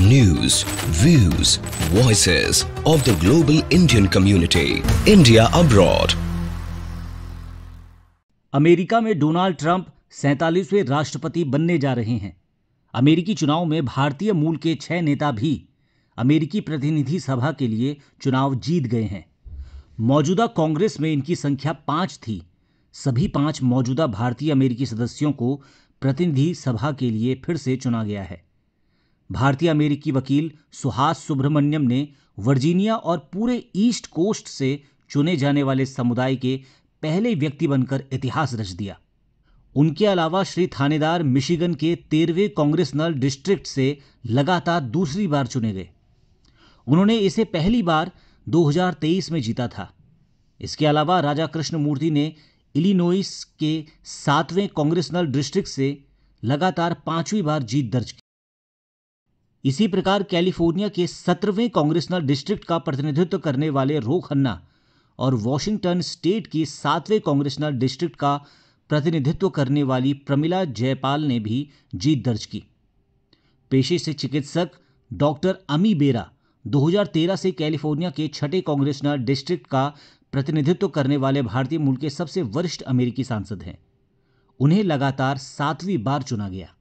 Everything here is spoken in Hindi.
News, views, voices of the global Indian community. India abroad. America में डोनाल्ड ट्रंप सैतालीसवें राष्ट्रपति बनने जा रहे हैं अमेरिकी चुनाव में भारतीय मूल के छह नेता भी अमेरिकी प्रतिनिधि सभा के लिए चुनाव जीत गए हैं मौजूदा कांग्रेस में इनकी संख्या पाँच थी सभी पाँच मौजूदा भारतीय अमेरिकी सदस्यों को प्रतिनिधि सभा के लिए फिर से चुना गया है भारतीय अमेरिकी वकील सुहास सुब्रमण्यम ने वर्जीनिया और पूरे ईस्ट कोस्ट से चुने जाने वाले समुदाय के पहले व्यक्ति बनकर इतिहास रच दिया। उनके अलावा श्री थानेदार मिशिगन के तेरहवें कांग्रेसनल डिस्ट्रिक्ट से लगातार दूसरी बार चुने गए। उन्होंने इसे पहली बार 2023 में जीता था। इसके अलावा राजा कृष्णमूर्ति ने इलिनोइस के सातवें कांग्रेसनल डिस्ट्रिक्ट से लगातार पांचवी बार जीत दर्ज की इसी प्रकार कैलिफ़ोर्निया के सत्रहवें कांग्रेसनल डिस्ट्रिक्ट का प्रतिनिधित्व करने वाले रो खन्ना और वॉशिंगटन स्टेट की सातवें कांग्रेसनल डिस्ट्रिक्ट का प्रतिनिधित्व करने वाली प्रमिला जयपाल ने भी जीत दर्ज की। पेशे से चिकित्सक डॉक्टर अमी बेरा 2013 से कैलिफ़ोर्निया के छठे कांग्रेसनल डिस्ट्रिक्ट का प्रतिनिधित्व करने वाले भारतीय मूल के सबसे वरिष्ठ अमेरिकी सांसद हैं। उन्हें लगातार सातवीं बार चुना गया।